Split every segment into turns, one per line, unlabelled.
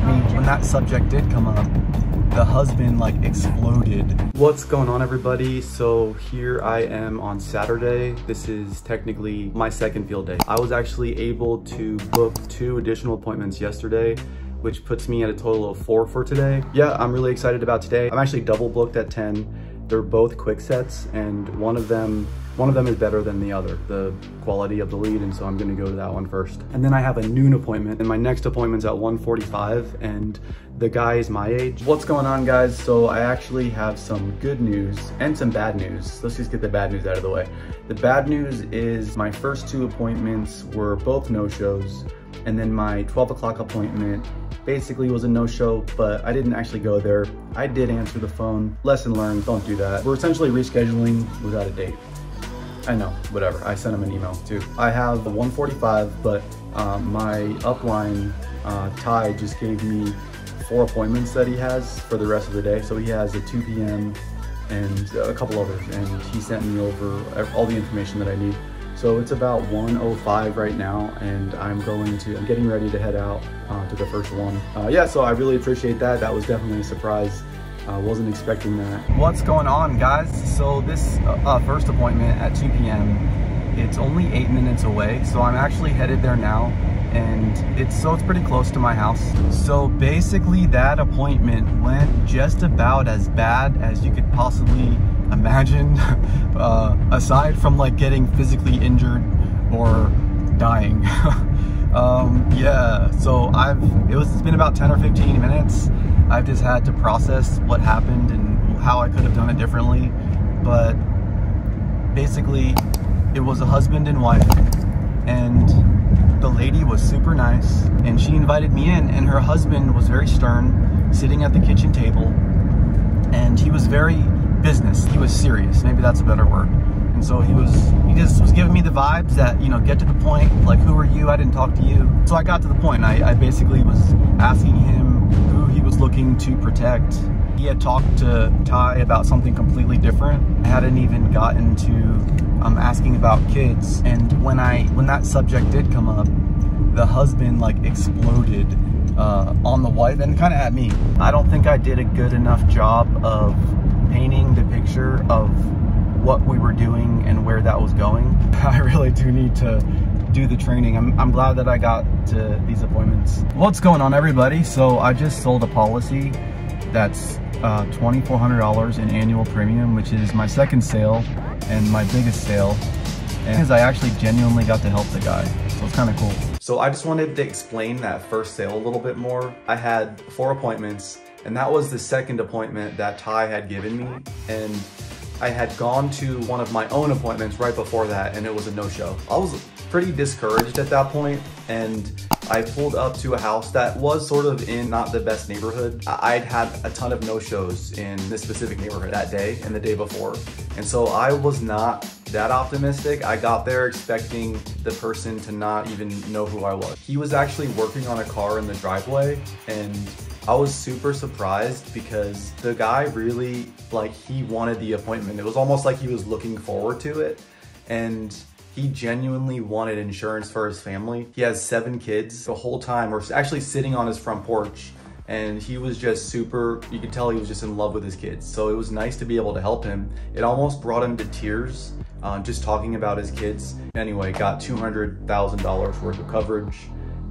me when that subject did come up. The husband like exploded. What's going on everybody? So here I am on Saturday. This is technically my second field day. I was actually able to book two additional appointments yesterday which puts me at a total of four for today. Yeah, I'm really excited about today. I'm actually double booked at 10. They're both quick sets and one of them one of them is better than the other, the quality of the lead, and so I'm gonna go to that one first. And then I have a noon appointment, and my next appointment's at 1:45, and the guy is my age. What's going on, guys? So I actually have some good news and some bad news. Let's just get the bad news out of the way. The bad news is my first two appointments were both no-shows, and then my 12 o'clock appointment basically was a no-show, but I didn't actually go there. I did answer the phone. Lesson learned, don't do that. We're essentially rescheduling without a date. I know, whatever. I sent him an email too. I have the 145, but um, my upline, uh, Ty, just gave me four appointments that he has for the rest of the day. So he has a 2 p.m. and a couple others, and he sent me over all the information that I need. So it's about 1.05 right now, and I'm going to, I'm getting ready to head out uh, to the first one. Uh, yeah, so I really appreciate that. That was definitely a surprise. I wasn't expecting that. What's going on guys? So this uh, uh first appointment at 2 p.m. It's only eight minutes away. So I'm actually headed there now and it's so it's pretty close to my house. So basically that appointment went just about as bad as you could possibly imagine uh, aside from like getting physically injured or dying. um, yeah, so I've, it was, it's been about 10 or 15 minutes. I've just had to process what happened and how I could have done it differently. But basically, it was a husband and wife, and the lady was super nice, and she invited me in, and her husband was very stern, sitting at the kitchen table, and he was very business. He was serious. Maybe that's a better word. And so he was, he just was giving me the vibes that, you know, get to the point, like, who are you? I didn't talk to you. So I got to the point. I, I basically was asking him looking to protect. He had talked to Ty about something completely different. I hadn't even gotten to um, asking about kids. And when I when that subject did come up, the husband like exploded uh, on the wife and kind of at me. I don't think I did a good enough job of painting the picture of what we were doing and where that was going. I really do need to do the training. I'm, I'm glad that I got to these appointments. What's going on everybody? So I just sold a policy that's uh, $2,400 in annual premium, which is my second sale and my biggest sale. Because I actually genuinely got to help the guy. So it's kind of cool. So I just wanted to explain that first sale a little bit more. I had four appointments and that was the second appointment that Ty had given me. And I had gone to one of my own appointments right before that and it was a no-show. I was pretty discouraged at that point and I pulled up to a house that was sort of in not the best neighborhood. I'd had a ton of no-shows in this specific neighborhood that day and the day before. And so I was not that optimistic. I got there expecting the person to not even know who I was. He was actually working on a car in the driveway and I was super surprised because the guy really, like, he wanted the appointment. It was almost like he was looking forward to it. And he genuinely wanted insurance for his family. He has seven kids. The whole time, we're actually sitting on his front porch and he was just super, you could tell he was just in love with his kids. So it was nice to be able to help him. It almost brought him to tears uh, just talking about his kids. Anyway, got $200,000 worth of coverage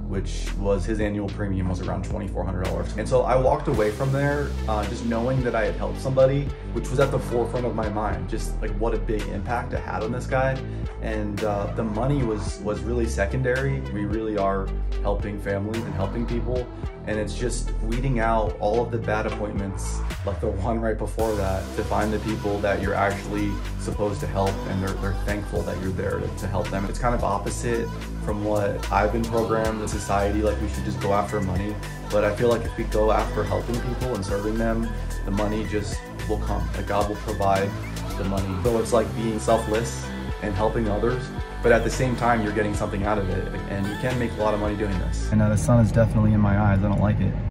which was his annual premium was around $2,400. And so I walked away from there uh, just knowing that I had helped somebody, which was at the forefront of my mind, just like what a big impact I had on this guy. And uh, the money was, was really secondary. We really are helping families and helping people. And it's just weeding out all of the bad appointments, like the one right before that, to find the people that you're actually supposed to help and they're, they're thankful that you're there to, to help them. It's kind of opposite from what I've been programmed society, like we should just go after money. But I feel like if we go after helping people and serving them, the money just will come. Like God will provide the money. So it's like being selfless and helping others but at the same time you're getting something out of it and you can make a lot of money doing this. And uh, the sun is definitely in my eyes, I don't like it.